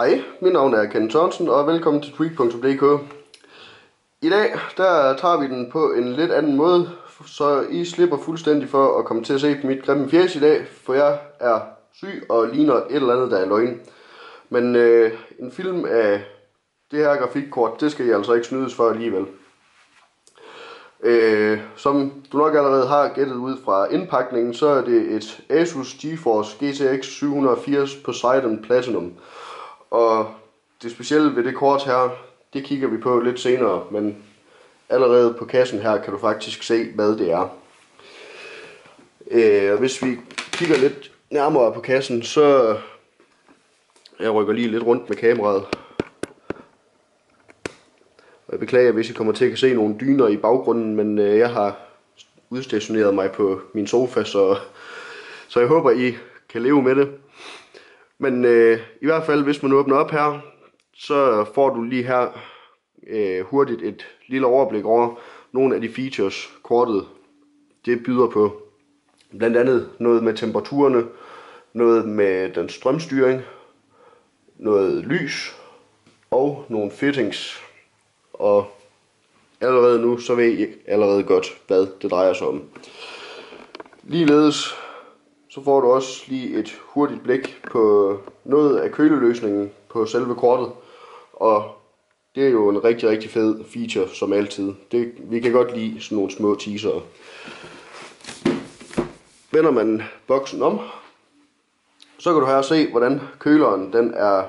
Hej, mit navn er Ken Thomsen, og velkommen til Tweak.dk. I dag der tager vi den på en lidt anden måde, så I slipper fuldstændig for at komme til at se på mit grimme fjæs i dag, for jeg er syg og ligner et eller andet, der er løgn. Men øh, en film af det her grafikkort, det skal I altså ikke snydes for alligevel. Øh, som du nok allerede har gættet ud fra indpakningen, så er det et Asus GeForce GTX 780 Poseidon Platinum. Og det specielle ved det kort her, det kigger vi på lidt senere, men allerede på kassen her kan du faktisk se, hvad det er. Øh, hvis vi kigger lidt nærmere på kassen, så jeg rykker lige lidt rundt med kameraet. Og jeg beklager, hvis I kommer til at se nogle dyner i baggrunden, men øh, jeg har udstationeret mig på min sofa, så, så jeg håber, I kan leve med det. Men øh, i hvert fald, hvis man åbner op her, så får du lige her øh, hurtigt et lille overblik over nogle af de features, kortet det byder på. Blandt andet noget med temperaturerne, noget med den strømstyring, noget lys og nogle fittings. Og allerede nu, så ved I allerede godt, hvad det drejer sig om. Ligeledes så får du også lige et hurtigt blik på noget af køleløsningen på selve kortet. Og det er jo en rigtig, rigtig fed feature, som altid. Det, vi kan godt lide sådan nogle små teaser. Vender man boksen om, så kan du her se, hvordan køleren den er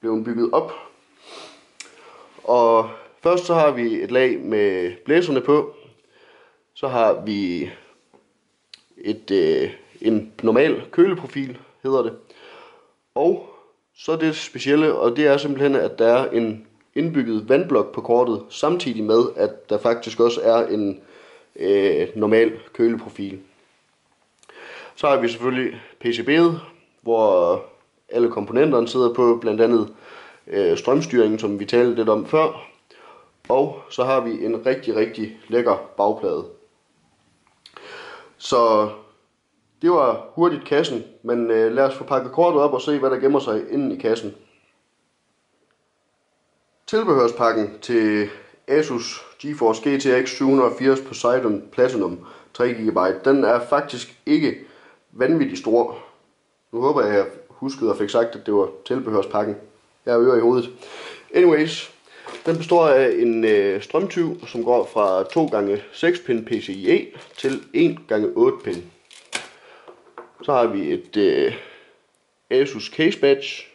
blevet bygget op. Og først så har vi et lag med blæserne på. Så har vi et, øh, en normal køleprofil, hedder det. Og så det specielle, og det er simpelthen, at der er en indbygget vandblok på kortet, samtidig med, at der faktisk også er en øh, normal køleprofil. Så har vi selvfølgelig PCB'et, hvor alle komponenterne sidder på, blandt andet øh, strømstyringen, som vi talte lidt om før. Og så har vi en rigtig, rigtig lækker bagplade. Så det var hurtigt kassen, men øh, lad os få pakket kortet op og se, hvad der gemmer sig inden i kassen. Tilbehørspakken til Asus GeForce GTX 780 Poseidon Platinum 3 GB, den er faktisk ikke vanvittig stor. Nu håber jeg, at jeg huskede og fik sagt, at det var tilbehørspakken. Jeg øver ører i hovedet. Anyways, den består af en øh, strømtyv, som går fra 2 gange 6 pin PCIe til 1 gange 8 pin. Så har vi et øh, Asus Case Badge.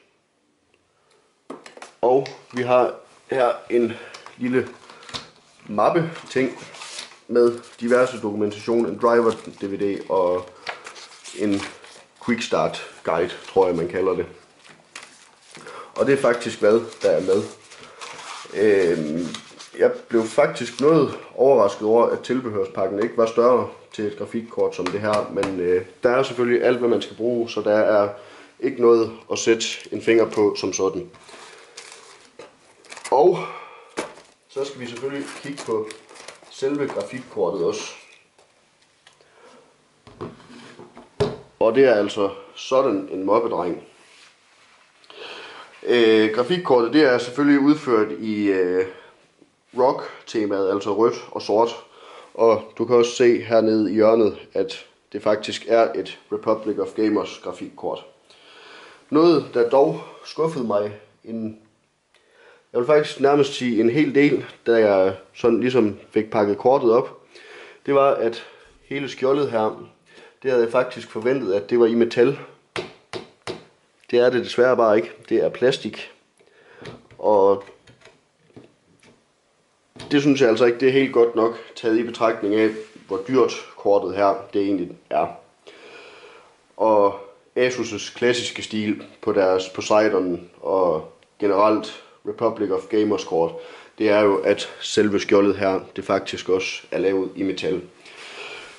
Og vi har her en lille mappe ting med diverse dokumentation, en driver DVD og en quick start guide, tror jeg man kalder det. Og det er faktisk hvad der er med. Øhm, jeg blev faktisk noget overrasket over, at tilbehørspakken ikke var større til et grafikkort som det her, men øh, der er selvfølgelig alt, hvad man skal bruge, så der er ikke noget at sætte en finger på som sådan. Og så skal vi selvfølgelig kigge på selve grafikkortet også. Og det er altså sådan en mobbedreng. Øh, grafikkortet det er selvfølgelig udført i øh, rock-temaet, altså rødt og sort. Og du kan også se hernede i hjørnet, at det faktisk er et Republic of Gamers grafikkort. Noget, der dog skuffede mig en, jeg vil faktisk nærmest sige en hel del, da jeg sådan ligesom fik pakket kortet op, det var, at hele skjoldet her, det havde jeg faktisk forventet, at det var i metal. Det er det desværre bare ikke. Det er plastik. Og det synes jeg altså ikke, det er helt godt nok taget i betragtning af, hvor dyrt kortet her det egentlig er. Og Asus' klassiske stil på deres Poseidon og generelt Republic of Gamers kort, det er jo, at selve skjoldet her, det faktisk også er lavet i metal.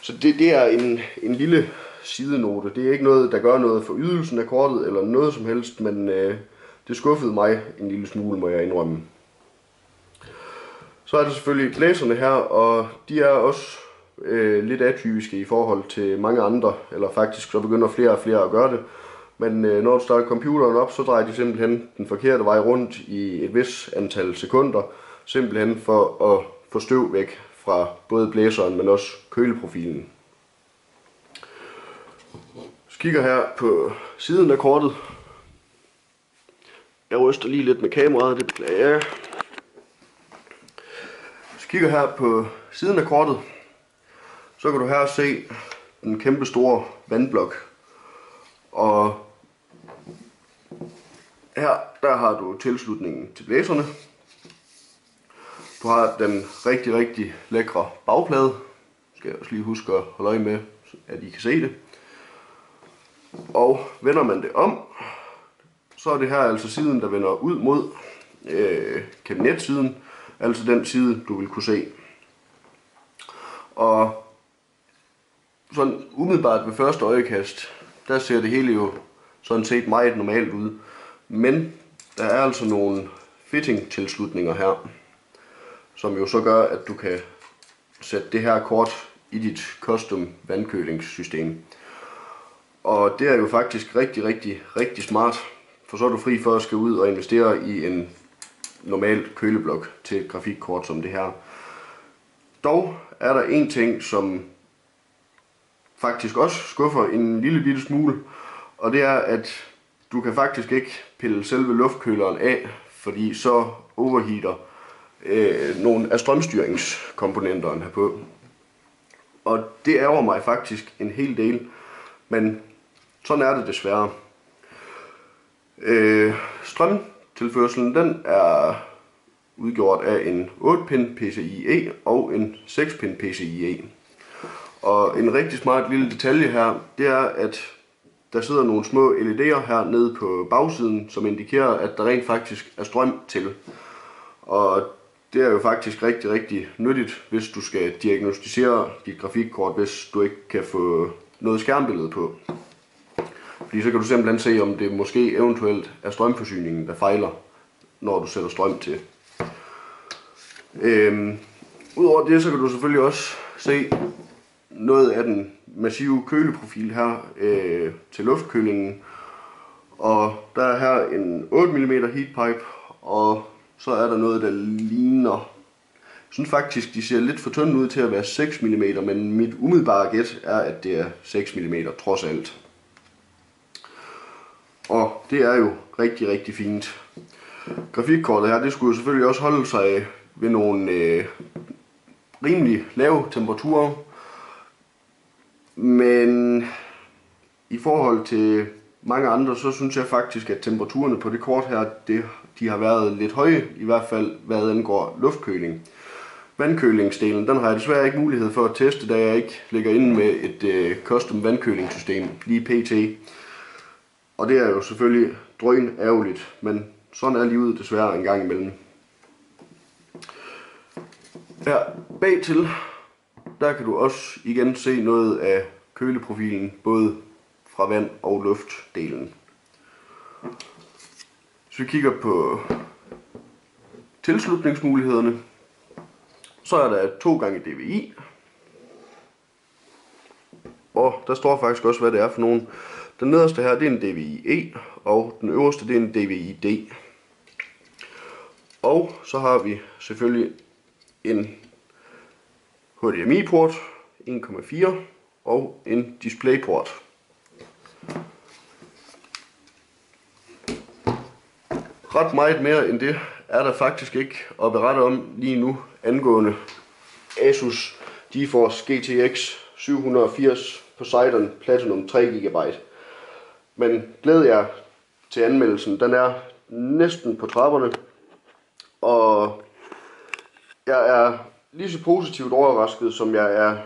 Så det, det er en, en lille sidenote. Det er ikke noget, der gør noget for ydelsen af kortet eller noget som helst, men øh, det skuffede mig en lille smule, må jeg indrømme. Så er der selvfølgelig blæserne her, og de er også øh, lidt atypiske i forhold til mange andre, eller faktisk så begynder flere og flere at gøre det. Men øh, når du starter computeren op, så drejer de simpelthen den forkerte vej rundt i et vis antal sekunder. Simpelthen for at få støv væk fra både blæseren, men også køleprofilen. Så kigger her på siden af kortet. Jeg ryster lige lidt med kameraet, det beklager jeg. Kigger her på siden af kortet, så kan du her se den kæmpe store vandblok. Og her der har du tilslutningen til blæserne. Du har den rigtig, rigtig lækre bagplade. Skal jeg også lige huske at holde øje med, at I kan se det. Og vender man det om, så er det her altså siden, der vender ud mod øh, kabinetsiden. Altså den side, du vil kunne se. Og sådan umiddelbart ved første øjekast, der ser det hele jo sådan set meget normalt ud. Men der er altså nogle fitting-tilslutninger her, som jo så gør, at du kan sætte det her kort i dit custom vandkølingssystem. Og det er jo faktisk rigtig, rigtig, rigtig smart, for så er du fri for at skal ud og investere i en normal køleblok til et grafikkort som det her. Dog er der en ting, som faktisk også skuffer en lille bitte smule, og det er, at du kan faktisk ikke pille selve luftkøleren af, fordi så overheater øh, nogle af strømstyringskomponenterne herpå. Og det ærger mig faktisk en hel del, men sådan er det desværre. Øh, Tilførselen den er udgjort af en 8-pin PCIe og en 6-pin PCIe. Og en rigtig smart lille detalje her, det er, at der sidder nogle små LED'er her nede på bagsiden, som indikerer, at der rent faktisk er strøm til. Og det er jo faktisk rigtig, rigtig nyttigt, hvis du skal diagnostisere dit grafikkort, hvis du ikke kan få noget skærmbillede på. Fordi så kan du simpelthen se, om det måske eventuelt er strømforsyningen, der fejler, når du sætter strøm til. Øhm, Udover det, så kan du selvfølgelig også se noget af den massive køleprofil her øh, til luftkølingen. Og der er her en 8 mm heatpipe, og så er der noget, der ligner... Jeg synes faktisk, de ser lidt for tynde ud til at være 6 mm, men mit umiddelbare gæt er, at det er 6 mm trods alt. Og det er jo rigtig, rigtig fint. Grafikkortet her, det skulle jo selvfølgelig også holde sig ved nogle øh, rimelig lave temperaturer. Men i forhold til mange andre, så synes jeg faktisk, at temperaturerne på det kort her, det, de har været lidt høje, i hvert fald hvad angår luftkøling. Vandkølingsdelen, den har jeg desværre ikke mulighed for at teste, da jeg ikke ligger inde med et øh, custom vandkølingssystem lige pt. Og det er jo selvfølgelig drøn ærgerligt, men sådan er livet desværre en gang imellem. Her bagtil, der kan du også igen se noget af køleprofilen, både fra vand- og luftdelen. Hvis vi kigger på tilslutningsmulighederne, så er der to gange DVI. Og der står faktisk også, hvad det er for nogen. Den nederste her, det er en DVI-E, og den øverste, det er en DVI-D. Og så har vi selvfølgelig en HDMI-port 1,4 og en DisplayPort. Ret meget mere end det er der faktisk ikke at berette om lige nu angående Asus GeForce GTX 780 Poseidon Platinum 3 GB. Men glæd jer til anmeldelsen. Den er næsten på trapperne. Og jeg er lige så positivt overrasket, som jeg er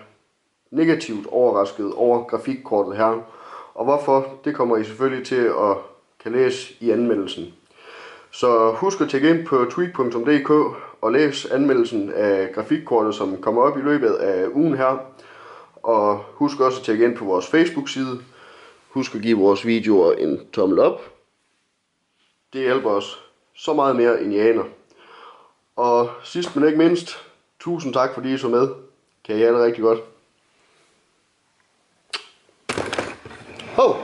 negativt overrasket over grafikkortet her. Og hvorfor, det kommer I selvfølgelig til at kan læse i anmeldelsen. Så husk at tjekke ind på tweak.dk og læs anmeldelsen af grafikkortet, som kommer op i løbet af ugen her. Og husk også at tjekke ind på vores Facebook-side. Husk at give vores videoer en tommel op. Det hjælper os så meget mere, end I aner. Og sidst men ikke mindst, tusind tak fordi I så med. Kan I have det rigtig godt. Oh!